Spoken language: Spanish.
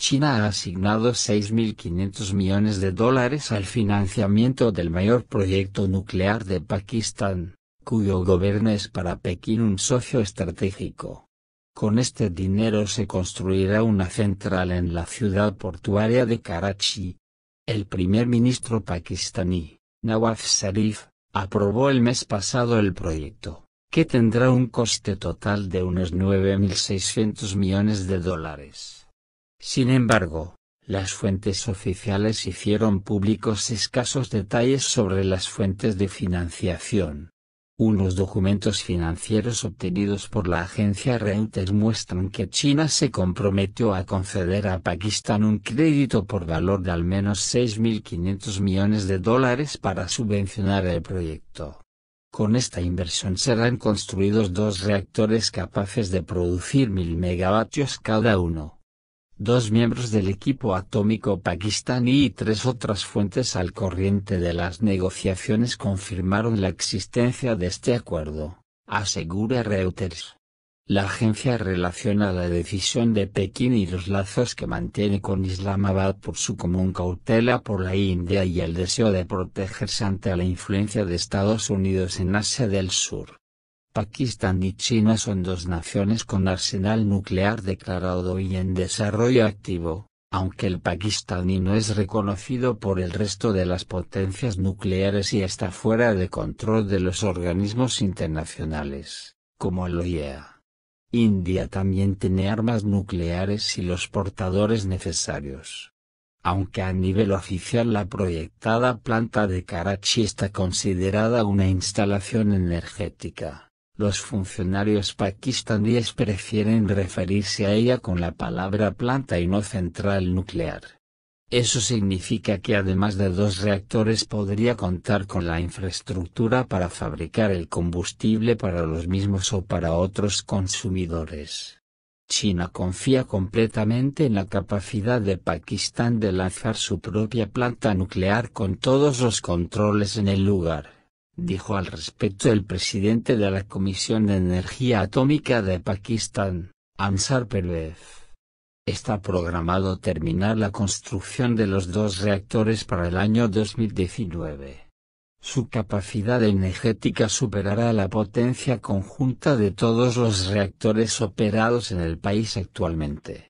China ha asignado 6.500 millones de dólares al financiamiento del mayor proyecto nuclear de Pakistán, cuyo gobierno es para Pekín un socio estratégico. Con este dinero se construirá una central en la ciudad portuaria de Karachi. El primer ministro pakistaní, Nawaz Sharif, aprobó el mes pasado el proyecto, que tendrá un coste total de unos 9.600 millones de dólares. Sin embargo, las fuentes oficiales hicieron públicos escasos detalles sobre las fuentes de financiación. Unos documentos financieros obtenidos por la agencia Reuters muestran que China se comprometió a conceder a Pakistán un crédito por valor de al menos 6.500 millones de dólares para subvencionar el proyecto. Con esta inversión serán construidos dos reactores capaces de producir 1.000 megavatios cada uno dos miembros del equipo atómico pakistaní y tres otras fuentes al corriente de las negociaciones confirmaron la existencia de este acuerdo, asegura Reuters. La agencia relaciona la decisión de Pekín y los lazos que mantiene con Islamabad por su común cautela por la India y el deseo de protegerse ante la influencia de Estados Unidos en Asia del Sur. Pakistán y China son dos naciones con arsenal nuclear declarado y en desarrollo activo, aunque el pakistaní no es reconocido por el resto de las potencias nucleares y está fuera de control de los organismos internacionales, como el OIEA. India también tiene armas nucleares y los portadores necesarios. Aunque a nivel oficial la proyectada planta de Karachi está considerada una instalación energética los funcionarios pakistaníes prefieren referirse a ella con la palabra planta y no central nuclear. Eso significa que además de dos reactores podría contar con la infraestructura para fabricar el combustible para los mismos o para otros consumidores. China confía completamente en la capacidad de Pakistán de lanzar su propia planta nuclear con todos los controles en el lugar dijo al respecto el presidente de la Comisión de Energía Atómica de Pakistán, Ansar Pervez. Está programado terminar la construcción de los dos reactores para el año 2019. Su capacidad energética superará la potencia conjunta de todos los reactores operados en el país actualmente.